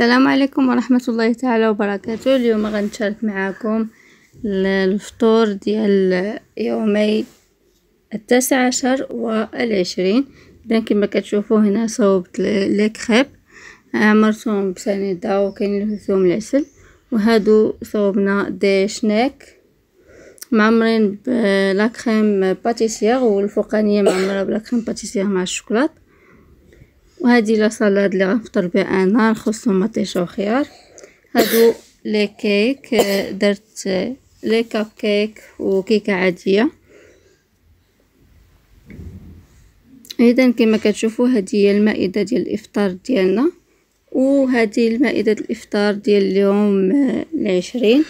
السلام عليكم ورحمة الله تعالى وبركاته. اليوم غنشارك معاكم الفطور ديال يومي التاسع عشر والعشرين. إذا كما كتشوفوا هنا صوبت لي كريب عمرتهم بسنيدة وكاين فيهم العسل. وهادو صوبنا دي شنيك معمرين بلا كريم باتيسير والفوقانية معمرة بلا كريم باتيسير مع الشوكولات. وهذه لا سالاد اللي غنفطر بها أنا خصهم مطيشه وخيار. هادو لي كيك درت لي كاب كيك وكيكة عادية. إذا كما كتشوفوا هذه هي المائدة ديال الإفطار ديالنا. وهذه المائدة الإفطار ديال اليوم العشرين.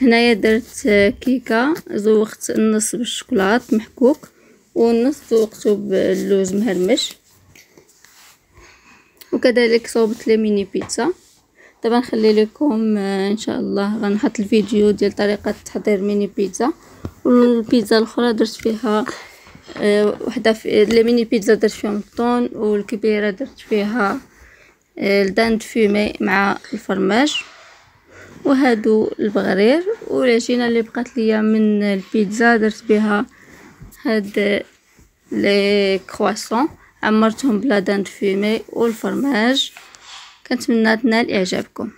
هنايا درت كيكة زوقت النص بالشوكولات محكوك. والنص زوقته باللوز مهرمش. وكذلك صوبت les mini pizzas. دابا نخلي لكم آه، إن شاء الله غنحط الفيديو ديال طريقة تحضير mini pizza. والبيتزا الأخرى درت فيها أه وحدة في les mini pizzas درت فيهم الطون والكبيرة درت فيها أه ال dinde fumée مع الفرماج. وهادو البغرير والعجينة اللي بقات ليا من البيتزا درت بها هاد لي كرواسون عمرتهم بلا داند فيمي والفرماج. كنتمنى تنال إعجابكم.